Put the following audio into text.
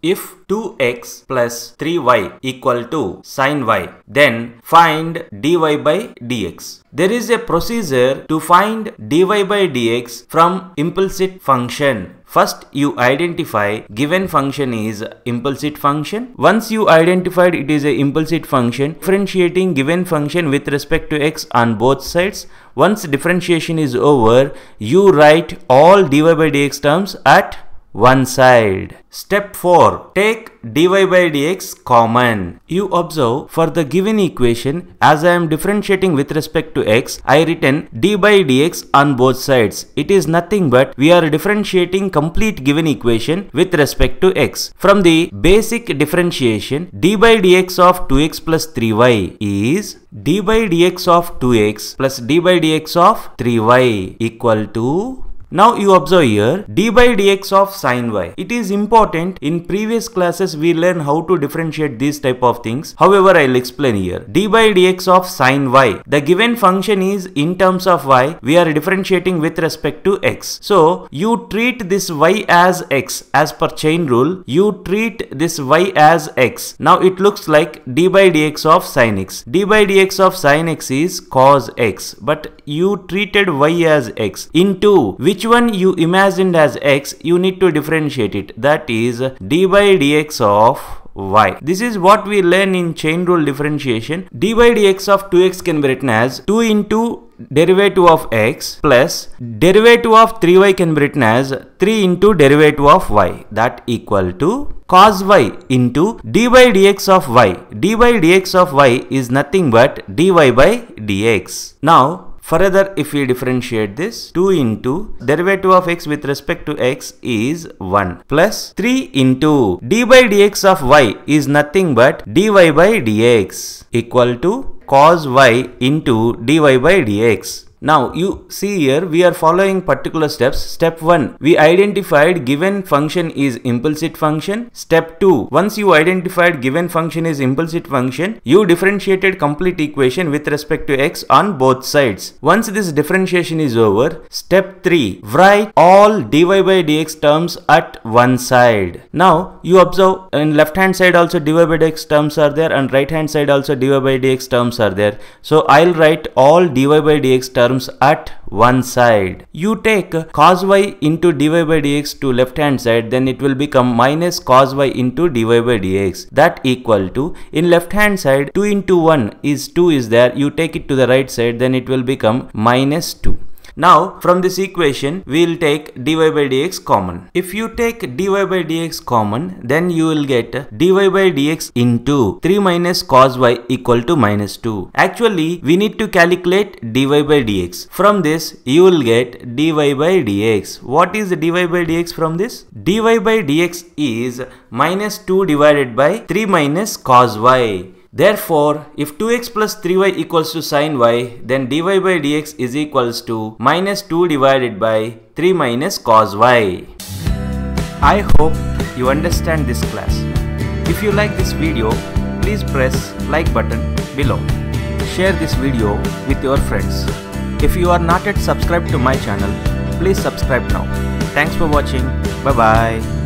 If 2x plus 3y equal to sin y, then find dy by dx. There is a procedure to find dy by dx from implicit function. First you identify given function is implicit function. Once you identified it is a implicit function, differentiating given function with respect to x on both sides. Once differentiation is over, you write all dy by dx terms at one side. Step 4. Take dy by dx common. You observe for the given equation as I am differentiating with respect to x, I written d by dx on both sides. It is nothing but we are differentiating complete given equation with respect to x. From the basic differentiation, d by dx of 2x plus 3y is d by dx of 2x plus d by dx of 3y equal to now you observe here d by dx of sin y. It is important in previous classes we learn how to differentiate these type of things. However, I'll explain here. d by dx of sin y. The given function is in terms of y. We are differentiating with respect to x. So you treat this y as x as per chain rule. You treat this y as x. Now it looks like d by dx of sin x. d by dx of sin x is cos x. But you treated y as x into which which one you imagined as x, you need to differentiate it. That is d by dx of y. This is what we learn in chain rule differentiation. d by dx of 2x can be written as 2 into derivative of x plus derivative of 3y can be written as 3 into derivative of y that equal to cos y into dy by dx of y. dy by dx of y is nothing but dy by dx. Now Further, if we differentiate this, 2 into derivative of x with respect to x is 1 plus 3 into d by dx of y is nothing but dy by dx equal to cos y into dy by dx. Now you see here we are following particular steps. Step 1 we identified given function is implicit function. Step 2 once you identified given function is implicit function you differentiated complete equation with respect to x on both sides. Once this differentiation is over step 3 write all dy by dx terms at one side. Now you observe in left hand side also dy by dx terms are there and right hand side also dy by dx terms are there. So I'll write all dy by dx terms terms at one side. You take cos y into dy by dx to left hand side then it will become minus cos y into dy by dx that equal to in left hand side 2 into 1 is 2 is there you take it to the right side then it will become minus 2. Now from this equation we will take dy by dx common. If you take dy by dx common then you will get dy by dx into 3 minus cos y equal to minus 2. Actually we need to calculate dy by dx. From this you will get dy by dx. What is dy by dx from this? dy by dx is minus 2 divided by 3 minus cos y. Therefore, if 2x plus 3y equals to sin y, then dy by dx is equals to minus 2 divided by 3 minus cos y. I hope you understand this class. If you like this video, please press like button below. Share this video with your friends. If you are not yet subscribed to my channel, please subscribe now. Thanks for watching. Bye bye.